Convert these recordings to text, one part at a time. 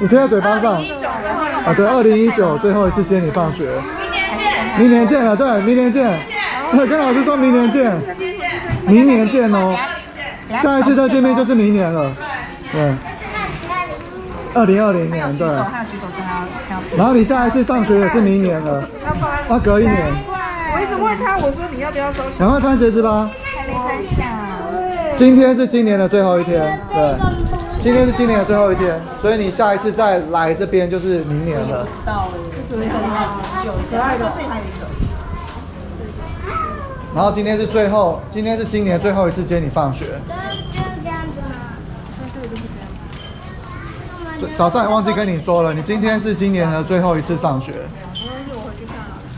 你贴在嘴巴上。啊，对，二零一九最后一次接你放学。明年见明年见了，对，明年见。跟老师说明年见。明年见哦。下一次再见面就是明年了。对。二零二零年，对。然后你下一次上学也是明年了。要隔一年。我一直问他，我说你要不要收？赶快穿鞋子吧。还没穿下。今天是今年的最后一天，对。今天是今年的最后一天，所以你下一次再来这边就是明年了。知道了，准备很久，十二说这还有一个。然后今天是最后，今天是今年最后一次接你放学。就是这样子吗？早上忘记跟你说了，你今天是今年的最后一次上学。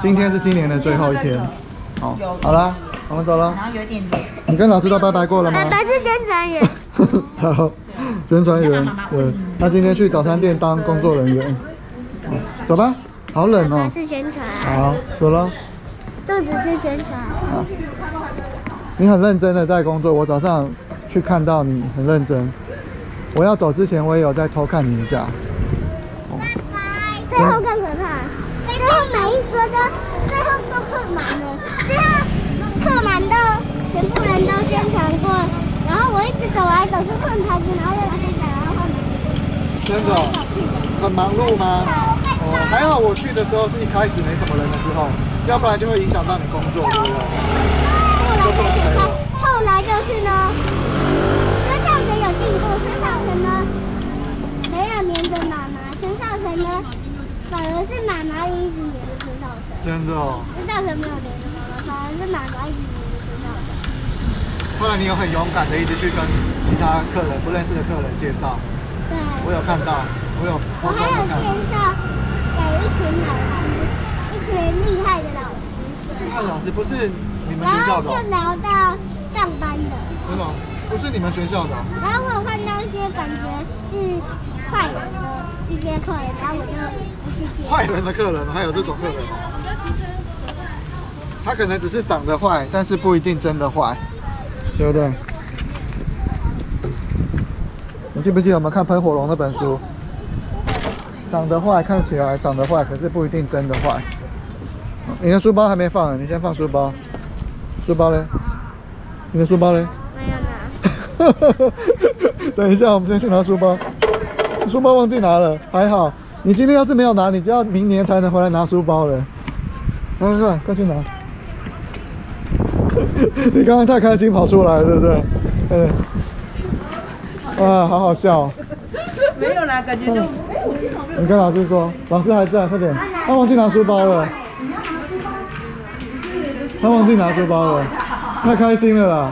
今天是今年的最后一天。好，好了，我们走了。然后有点你跟老师都拜拜过了吗？拜拜是宣传员。好。宣传员，对，他今天去早餐店当工作人员。走吧，好冷哦。是宣传。好，走了。肚子是宣传。好。你很认真的在工作，我早上去看到你很认真。我要走之前，我也有在偷看你一下。拜拜最后更可怕，最后每一桌都最后都客满了，最后客满到全部人都宣传过。然后我一直走来走去换台子，然后又来这然后换台子。真的？很忙碌吗？哦，还好我去的时候是一开始没什么人的时候，要不然就会影响到你工作，对不对？后来就是呢，孙少成有进步，孙少成呢没有黏着妈妈，孙少成呢反而是妈妈一直黏着孙少成。真的哦。孙少成没有黏着妈妈，反而是妈妈一直。后来你有很勇敢的一直去跟其他客人不认识的客人介绍，对，我有看到，我有。我还有介绍给一群老师，一群厉害的老师。厉害老师不是你们学校的。然后就聊到上班的。真的？不是你们学校的。然后我有看到一些感觉是坏人的一些客人，然后我就不去接。坏人的客人还有这种客人？他可能只是长得坏，但是不一定真的坏。对不对？你记不记得我们看喷火龙那本书？长得坏，看起来长得坏，可是不一定真的坏。你的书包还没放，你先放书包。书包嘞？你的书包嘞？没有拿。等一下，我们先去拿书包。书包忘记拿了，还好。你今天要是没有拿，你就要明年才能回来拿书包了。快快快快去拿。你刚刚太开心跑出来，对不对？嗯。啊，好好笑。没有啦，感觉就。你跟老师说，老师还在，快点。他忘记拿书包了。他忘记拿书包了，太开心了啦。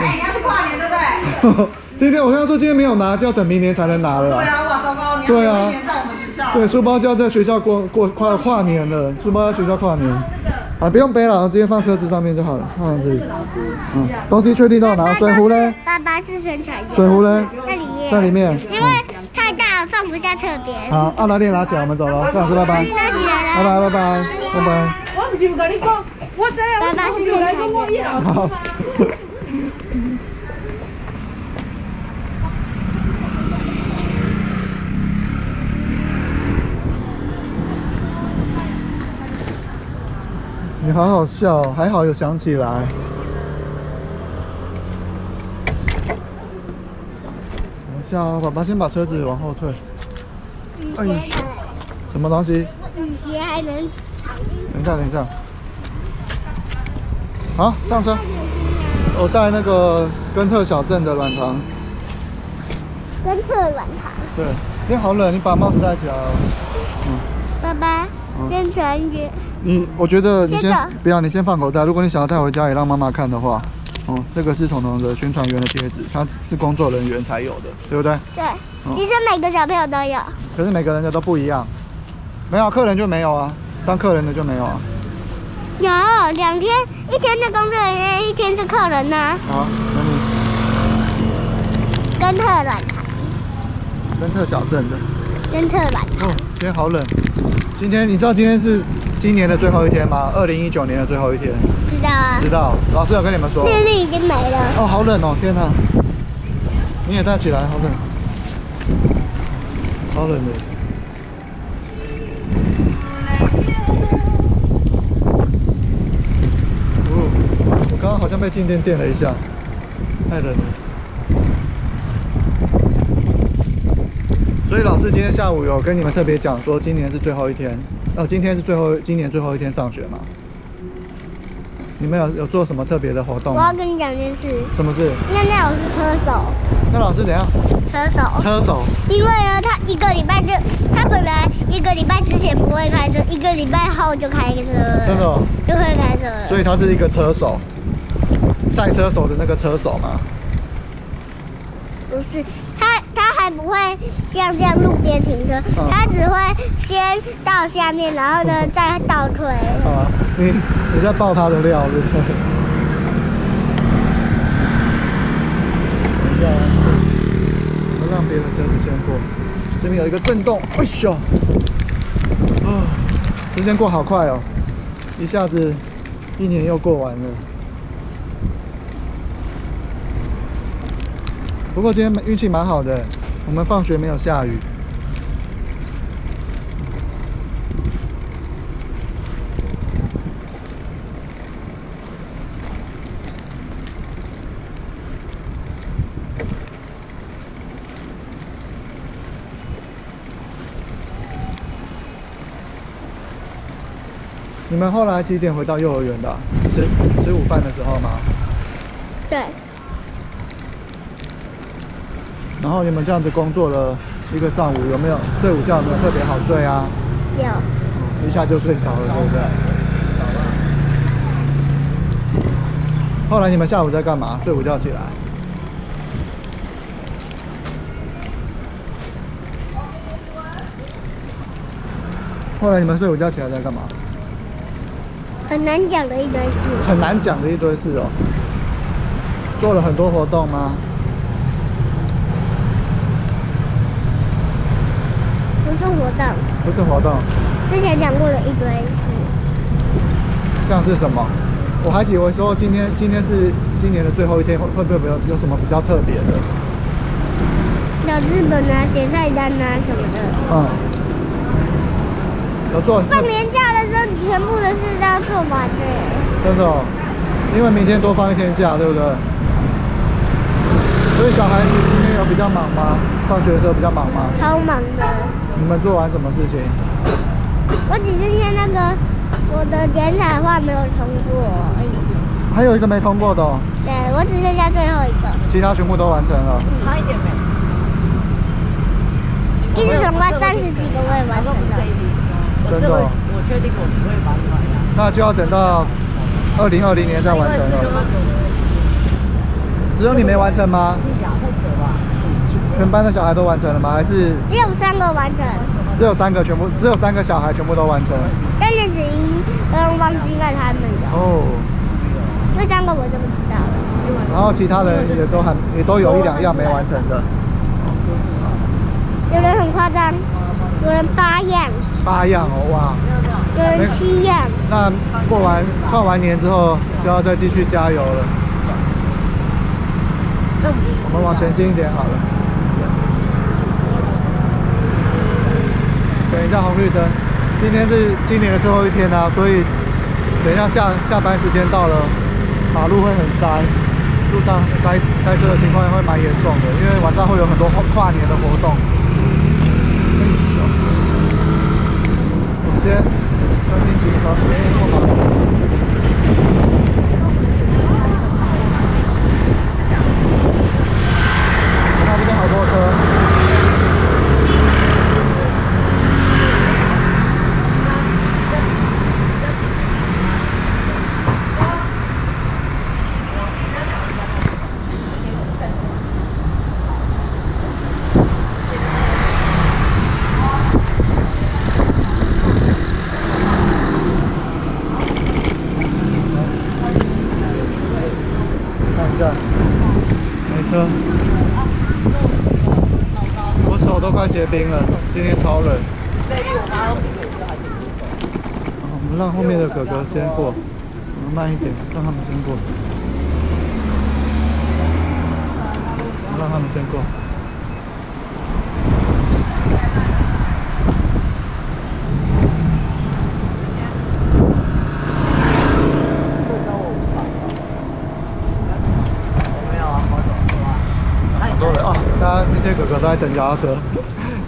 哎，你要去跨年对不对？今天我跟他说，今天没有拿，就要等明年才能拿了。对啊，哇，糟糕！对啊。明年在我们学校。对，书包就要在学校过过跨跨年了，书包在学校跨年。啊，不用背了，直接放车子上面就好了，放上这里。嗯，东西确定到哪？水壶呢？爸爸是宣传员。水壶呢？在里面。在里面。因为太大了，放不下侧边。好，按拉链拿起来，我们走了。张老师，拜拜。拜拜拜拜拜拜。我不是不跟你讲，我这样。爸爸是宣传员。好。好好笑，还好有想起来。等一下，爸爸先把车子往后退。哎，什么东西？雨鞋还能等一下，等一下。好，上车。我带那个根特小镇的软糖。根特软糖。对，今天好冷，你把帽子戴起来哦。嗯。爸爸，宣传员。你我觉得你先不要，你先放口袋。如果你想要带回家也让妈妈看的话，哦，这个是彤彤的宣传员的贴纸，它是工作人员才有的，对不对？对，其实每个小朋友都有。可是每个人的都不一样，没有客人就没有啊，当客人的就没有啊。有两天，一天是工作人员，一天是客人呢。好，那你根特软糖，根特小镇的，跟特软糖。哦，今天好冷。今天你知道今天是今年的最后一天吗？二零一九年的最后一天。知道啊。知道。老师有跟你们说。日历已经没了。哦，好冷哦！天哪。你也戴起来，好冷。好冷的。哦，我刚刚好像被静电电了一下，太冷了。所以老师今天下午有跟你们特别讲说，今年是最后一天，哦，今天是最后今年最后一天上学嘛？你们有有做什么特别的活动吗？我要跟你讲一件事，什么事？那那老师车手，那老师怎样？车手，车手因为呢，他一个礼拜就，他本来一个礼拜之前不会开车，一个礼拜后就开车了，真的哦、就会开车了。所以他是一个车手，赛车手的那个车手嘛。不是他，不会像这样路边停车，嗯他只会先到下面，然后呢再倒退。啊，你你在爆它的料，对不对？等一下啊，我们让别的车子先过。这边有一个震动，哎呦，啊，时间过好快哦，一下子一年又过完了。不过今天运气蛮好的，我们放学没有下雨。你们后来几点回到幼儿园的、吃吃午饭的时候吗？对，然后你们这样子工作了一个上午，有没有睡午觉？有没有特别好睡啊？有一下就睡着了，对不对？后来你们下午在干嘛？睡午觉起来？后来你们睡午觉起来在干嘛？很难讲的一堆事，很难讲的一堆事哦。做了很多活动吗？不是活动，不是活动，之前讲过的一堆事。像是什么？我还以为说今天今天是今年的最后一天，会会不会有有什么比较特别的？有日本啊，写菜单啊什么的。嗯，有做放年假的时候，你全部的事都要做完的。真的、哦，因为明天多放一天假，对不对？所以小孩子今天有比较忙吗？放学的时候比较忙吗？超忙的。你们做完什么事情？我只剩下那个我的检彩画没有通过而已。还有一个没通过的、哦，对，我只剩下最后一个。其他全部都完成了。差一点没。一直总共三十几个我也完成了。真的哦我确定我不会完成呀。那就要等到二零二零年再完成了。只有你没完成吗？全班的小孩都完成了吗？还是只有三个完成，只有三个全部，只有三个小孩全部都完成了？但是只因跟汪金盖他们的，哦，这三个我就不知道了。然后其他人也都还也都有一两样没完成的，有人很夸张，有人八样，八样哦，哇！有人七样。那过完跨完年之后就要再继续加油了。我们往前进一点好了。等一下红绿灯，今天是今年的最后一天啊，所以等一下下下班时间到了，马路会很塞，路上塞塞车的情况会蛮严重的，因为晚上会有很多跨年的活动。首先专心骑车，过马路。那边好多车。看一下，没车。我手都快结冰了，今天超冷。我们让后面的哥哥先过，我们慢一点，让他们先过。我让他们先过。没有啊，好走是吧？那你多人啊！大家那些哥哥都在等脚踏车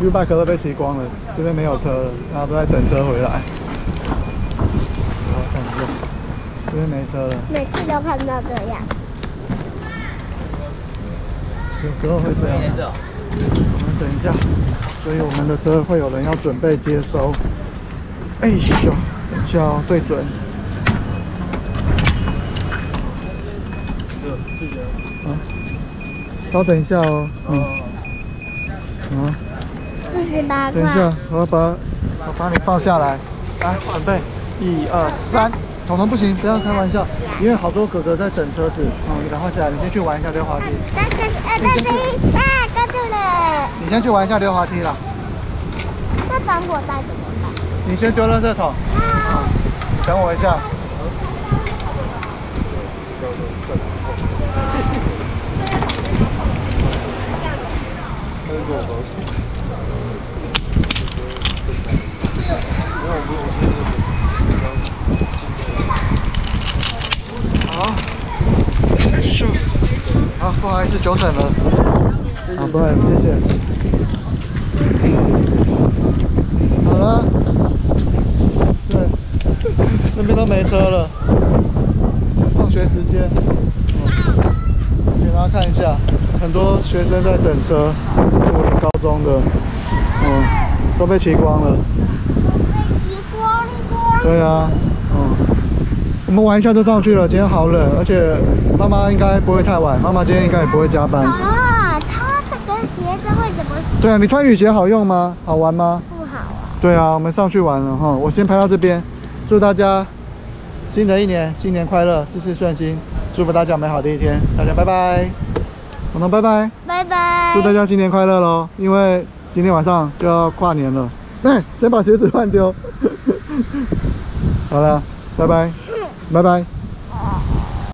，U bike 都被骑光了，这边没有车了，大家都在等车回来。我看一下，这边没车了，每次都看到这样。有时候会这样。我们等一下，所以我们的车会有人要准备接收。哎呦，等一下哦，对准。啊，稍等一下哦。嗯。啊，四十八块。等一下，我要把我把你放下来，来准备，一二三。彤彤不行，不要开玩笑，因为好多哥哥在等车子。哦，你赶快起来，你先去玩一下溜滑梯。但是，呃，但是，啊，抓住了。你先去玩一下溜滑梯啦。那等我带怎么办？你先丢垃圾桶。好。等我一下。好，咻，好，不好意思，久等了。好，不好意思，谢谢。好了，对，那边都没车了。放学时间，嗯，给大家看一下，很多学生在等车，高中的，嗯，都被骑光了。被骑光光。对啊，嗯，我们玩一下就上去了。今天好冷，而且妈妈应该不会太晚，妈妈今天应该也不会加班。啊，它这跟鞋子会怎么对啊，你穿雨鞋好用吗？好玩吗？不好啊？对啊，我们上去玩了哈。我先拍到这边，祝大家新的一年新年快乐，事事顺心，祝福大家美好的一天。大家拜拜，彤彤拜拜，拜拜。祝大家新年快乐喽！因为今天晚上就要跨年了。哎，先把鞋子换丢。好了，拜拜，拜拜。